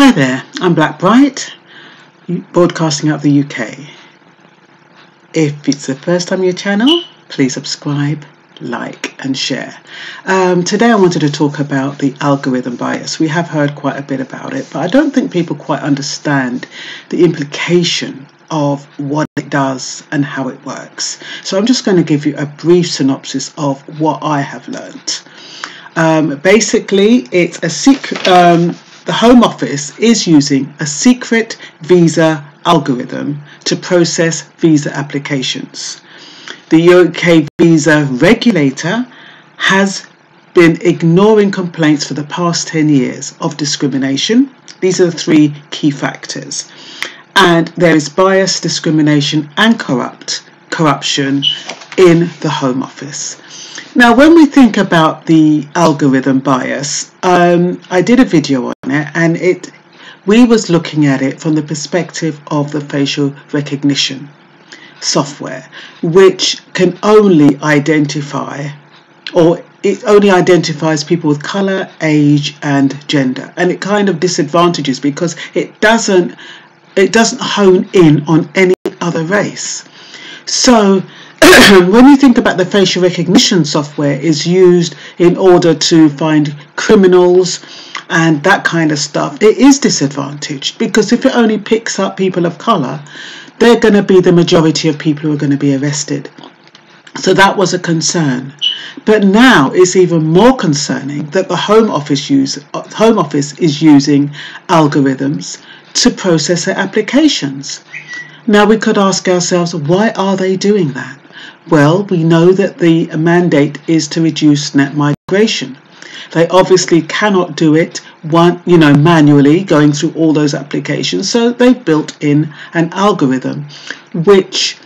Hi there, I'm Blackbright, broadcasting out of the UK. If it's the first time your channel, please subscribe, like, and share. Um, today I wanted to talk about the algorithm bias. We have heard quite a bit about it, but I don't think people quite understand the implication of what it does and how it works. So I'm just going to give you a brief synopsis of what I have learnt. Um, basically, it's a secret. Um, the Home Office is using a secret visa algorithm to process visa applications. The UK visa regulator has been ignoring complaints for the past 10 years of discrimination. These are the three key factors. And there is bias, discrimination, and corrupt corruption in the Home Office. Now, when we think about the algorithm bias, um, I did a video on it, and it we was looking at it from the perspective of the facial recognition software, which can only identify, or it only identifies people with color, age, and gender, and it kind of disadvantages because it doesn't it doesn't hone in on any other race. So when you think about the facial recognition software is used in order to find criminals and that kind of stuff, it is disadvantaged because if it only picks up people of colour, they're going to be the majority of people who are going to be arrested. So that was a concern. But now it's even more concerning that the Home Office use Home Office is using algorithms to process their applications. Now we could ask ourselves, why are they doing that? Well, we know that the mandate is to reduce net migration. They obviously cannot do it one, you know, manually going through all those applications. So they've built in an algorithm which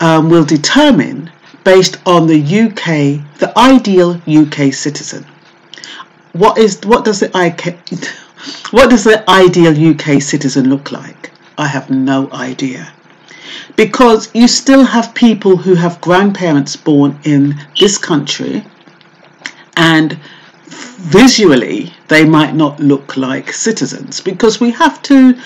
um, will determine based on the UK, the ideal UK citizen. What is what does the IK, what does the ideal UK citizen look like? I have no idea because you still have people who have grandparents born in this country and visually they might not look like citizens because we have to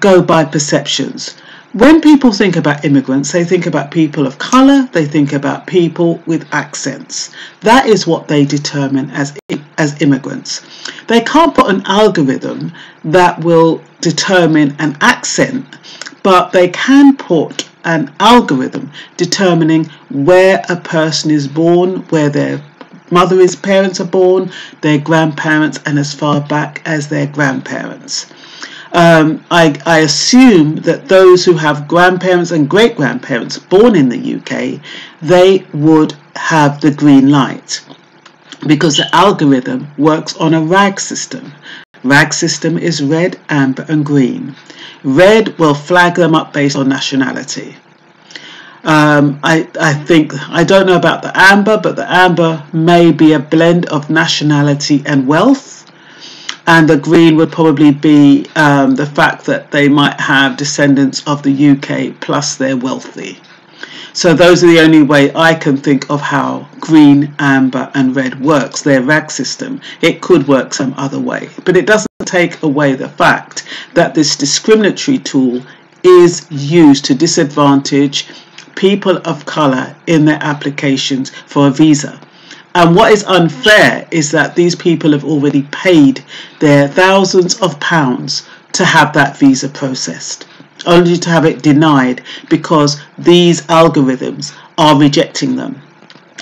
go by perceptions. When people think about immigrants, they think about people of colour, they think about people with accents. That is what they determine as, as immigrants. They can't put an algorithm that will determine an accent, but they can put an algorithm determining where a person is born, where their mother is parents are born, their grandparents, and as far back as their grandparents. Um, I, I, assume that those who have grandparents and great grandparents born in the UK, they would have the green light because the algorithm works on a RAG system. RAG system is red, amber, and green. Red will flag them up based on nationality. Um, I, I think, I don't know about the amber, but the amber may be a blend of nationality and wealth. And the green would probably be um, the fact that they might have descendants of the UK plus they're wealthy. So those are the only way I can think of how green, amber, and red works, their RAG system. It could work some other way, but it doesn't take away the fact that this discriminatory tool is used to disadvantage people of colour in their applications for a visa. And what is unfair is that these people have already paid their thousands of pounds to have that visa processed, only to have it denied because these algorithms are rejecting them.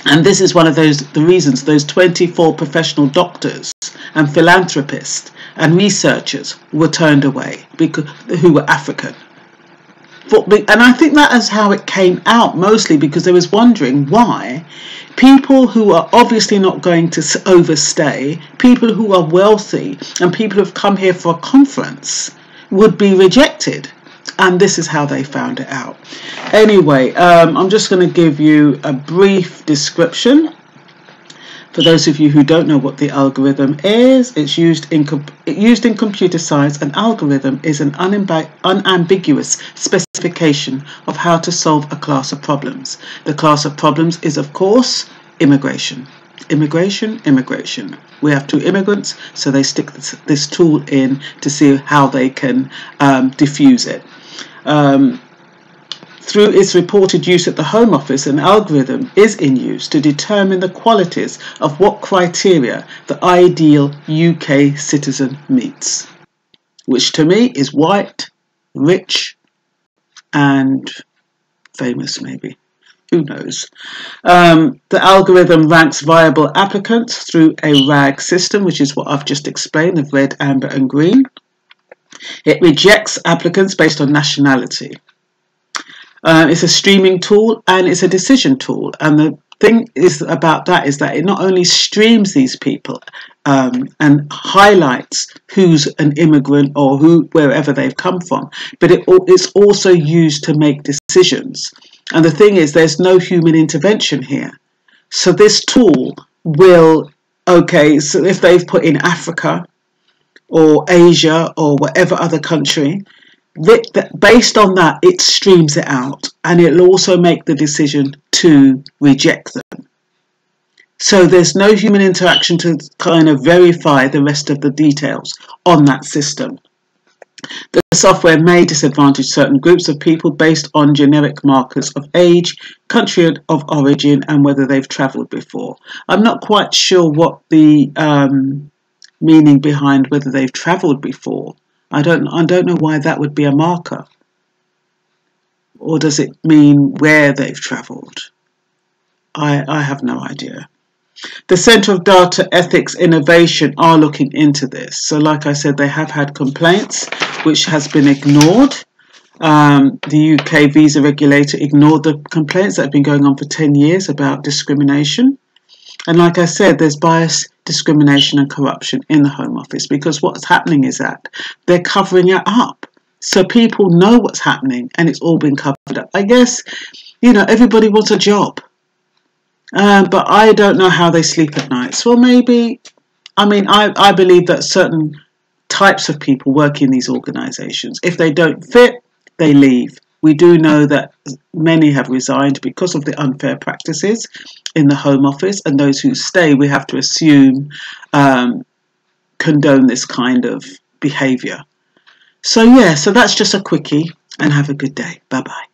And this is one of those the reasons those 24 professional doctors and philanthropists and researchers were turned away because who were African and I think that is how it came out mostly because they was wondering why people who are obviously not going to overstay, people who are wealthy, and people who have come here for a conference would be rejected. And this is how they found it out. Anyway, um, I'm just going to give you a brief description for those of you who don't know what the algorithm is, it's used in used in computer science. An algorithm is an unambiguous specification of how to solve a class of problems. The class of problems is, of course, immigration. Immigration, immigration. We have two immigrants, so they stick this, this tool in to see how they can um, diffuse it. Um, through its reported use at the Home Office, an algorithm is in use to determine the qualities of what criteria the ideal UK citizen meets, which to me is white, rich, and famous, maybe. Who knows? Um, the algorithm ranks viable applicants through a RAG system, which is what I've just explained of red, amber, and green. It rejects applicants based on nationality. Uh, it's a streaming tool and it's a decision tool. And the thing is about that is that it not only streams these people um, and highlights who's an immigrant or who wherever they've come from, but it, it's also used to make decisions. And the thing is, there's no human intervention here. So this tool will, okay, so if they've put in Africa or Asia or whatever other country, based on that, it streams it out and it'll also make the decision to reject them. So there's no human interaction to kind of verify the rest of the details on that system. The software may disadvantage certain groups of people based on generic markers of age, country of origin, and whether they've travelled before. I'm not quite sure what the um, meaning behind whether they've travelled before I don't I don't know why that would be a marker. Or does it mean where they've travelled? I, I have no idea. The Centre of Data Ethics Innovation are looking into this. So, like I said, they have had complaints which has been ignored. Um, the UK visa regulator ignored the complaints that have been going on for 10 years about discrimination. And like I said, there's bias, discrimination, and corruption in the Home Office because what's happening is that they're covering it up. So people know what's happening and it's all been covered up. I guess, you know, everybody wants a job. Um, but I don't know how they sleep at nights. Well, maybe, I mean, I, I believe that certain types of people work in these organisations. If they don't fit, they leave. We do know that many have resigned because of the unfair practices in the Home Office, and those who stay, we have to assume, um, condone this kind of behaviour. So, yeah, so that's just a quickie, and have a good day. Bye bye.